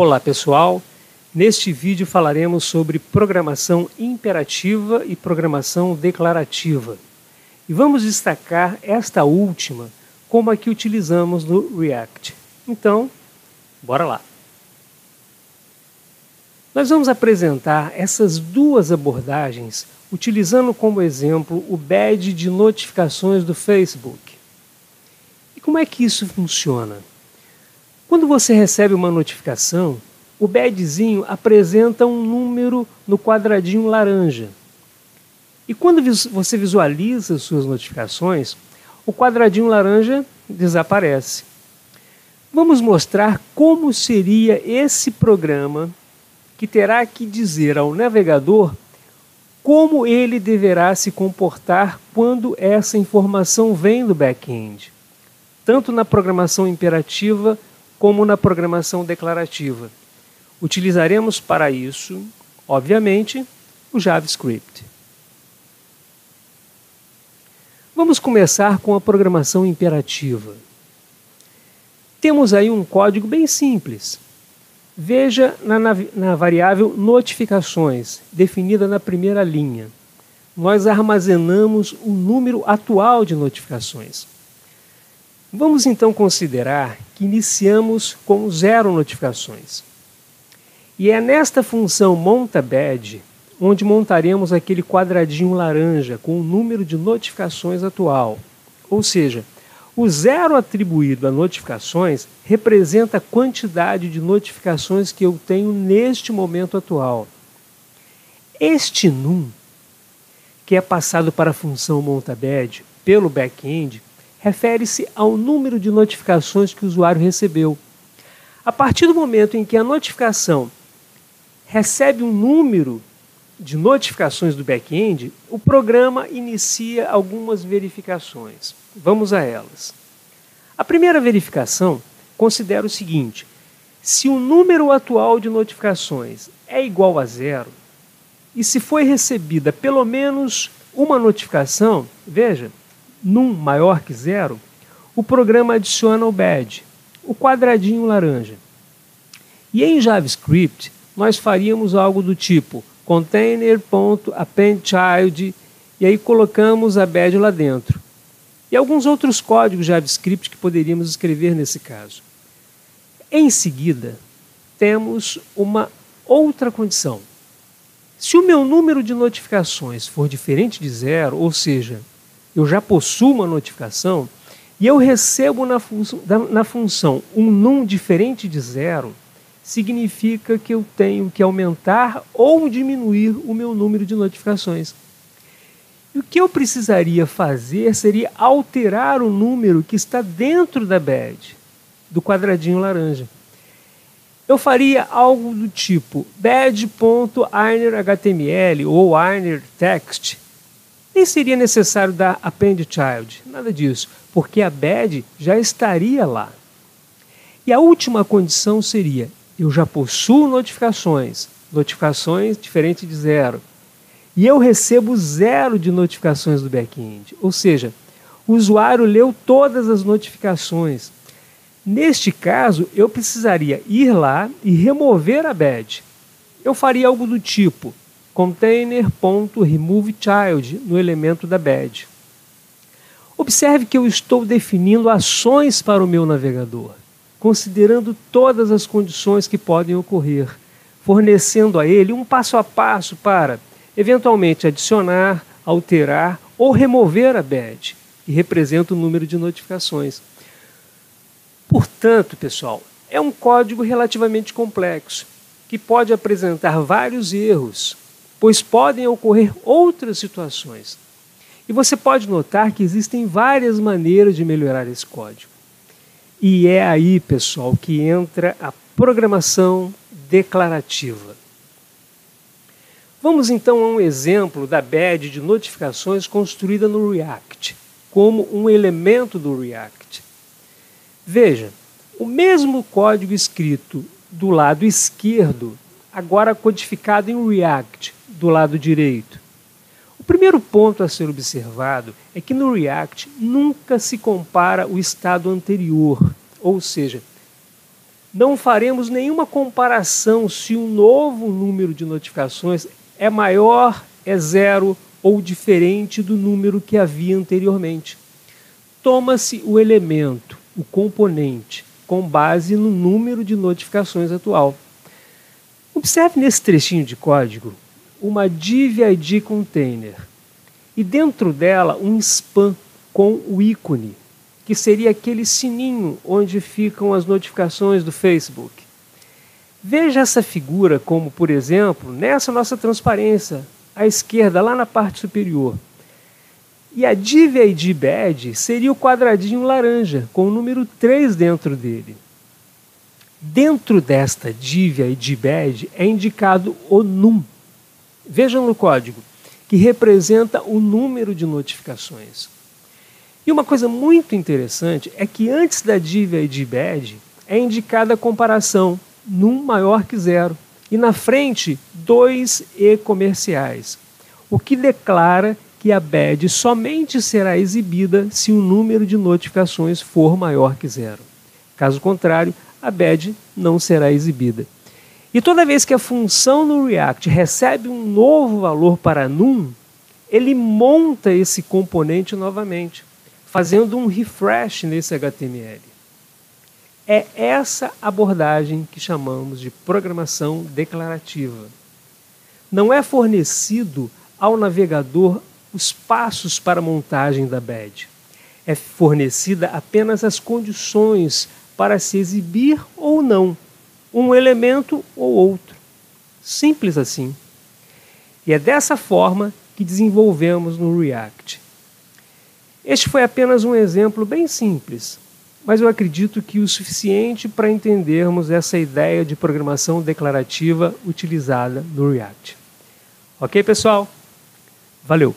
Olá pessoal, neste vídeo falaremos sobre programação imperativa e programação declarativa. E vamos destacar esta última como a que utilizamos no React. Então, bora lá! Nós vamos apresentar essas duas abordagens utilizando como exemplo o badge de notificações do Facebook. E como é que isso funciona? Quando você recebe uma notificação, o badgezinho apresenta um número no quadradinho laranja. E quando você visualiza suas notificações, o quadradinho laranja desaparece. Vamos mostrar como seria esse programa que terá que dizer ao navegador como ele deverá se comportar quando essa informação vem do back-end, tanto na programação imperativa como na programação declarativa. Utilizaremos para isso, obviamente, o JavaScript. Vamos começar com a programação imperativa. Temos aí um código bem simples. Veja na, na, variável notificações, definida na primeira linha. Nós armazenamos o número atual de notificações. Vamos então considerar que iniciamos com zero notificações. E é nesta função montaBadge onde montaremos aquele quadradinho laranja com o número de notificações atual. Ou seja, o zero atribuído a notificações representa a quantidade de notificações que eu tenho neste momento atual. Este num, que é passado para a função montaBadge pelo back-end, refere-se ao número de notificações que o usuário recebeu. A partir do momento em que a notificação recebe um número de notificações do back-end, o programa inicia algumas verificações. Vamos a elas. A primeira verificação considera o seguinte: se o número atual de notificações é igual a zero, e se foi recebida pelo menos uma notificação, veja, num maior que zero, o programa adiciona o badge, o quadradinho laranja. E em JavaScript, nós faríamos algo do tipo container.appendChild e aí colocamos a badge lá dentro. E alguns outros códigos JavaScript que poderíamos escrever nesse caso. Em seguida, temos uma outra condição. Se o meu número de notificações for diferente de zero, ou seja, eu já possuo uma notificação e eu recebo na, fun na função um num diferente de zero, significa que eu tenho que aumentar ou diminuir o meu número de notificações. E o que eu precisaria fazer seria alterar o número que está dentro da badge, do quadradinho laranja. Eu faria algo do tipo badge.inerhtml ou inertext nem seria necessário dar append child, nada disso, porque a bad já estaria lá. E a última condição seria: eu já possuo notificações, notificações diferente de zero, e eu recebo zero de notificações do back-end. Ou seja, o usuário leu todas as notificações. Neste caso, eu precisaria ir lá e remover a badge. Eu faria algo do tipo container.removeChild no elemento da badge. Observe que eu estou definindo ações para o meu navegador, considerando todas as condições que podem ocorrer, fornecendo a ele um passo a passo para, eventualmente, adicionar, alterar ou remover a badge, que representa o número de notificações. Portanto, pessoal, é um código relativamente complexo, que pode apresentar vários erros, pois podem ocorrer outras situações. E você pode notar que existem várias maneiras de melhorar esse código. E é aí, pessoal, que entra a programação declarativa. Vamos então a um exemplo da badge de notificações construída no React, como um elemento do React. Veja, o mesmo código escrito do lado esquerdo, agora codificado em React, do lado direito. O primeiro ponto a ser observado é que no React nunca se compara o estado anterior, ou seja, não faremos nenhuma comparação se um novo número de notificações é maior, é zero ou diferente do número que havia anteriormente. Toma-se o elemento, o componente, com base no número de notificações atual. Observe nesse trechinho de código uma div ID container e dentro dela um spam com o ícone, que seria aquele sininho onde ficam as notificações do Facebook. Veja essa figura como, por exemplo, nessa nossa transparência, à esquerda, lá na parte superior. E a div ID badge seria o quadradinho laranja, com o número 3 dentro dele. Dentro desta div ID badge é indicado o num. Vejam no código, que representa o número de notificações. E uma coisa muito interessante é que antes da div ID badge é indicada a comparação num maior que zero e na frente dois e comerciais, o que declara que a badge somente será exibida se o número de notificações for maior que zero. Caso contrário, a badge não será exibida. E toda vez que a função no React recebe um novo valor para num, ele monta esse componente novamente, fazendo um refresh nesse HTML. É essa abordagem que chamamos de programação declarativa. Não é fornecido ao navegador os passos para a montagem da badge. É fornecida apenas as condições para se exibir ou não um elemento ou outro. Simples assim. E é dessa forma que desenvolvemos no React. Este foi apenas um exemplo bem simples, mas eu acredito que o suficiente para entendermos essa ideia de programação declarativa utilizada no React. Ok, pessoal? Valeu!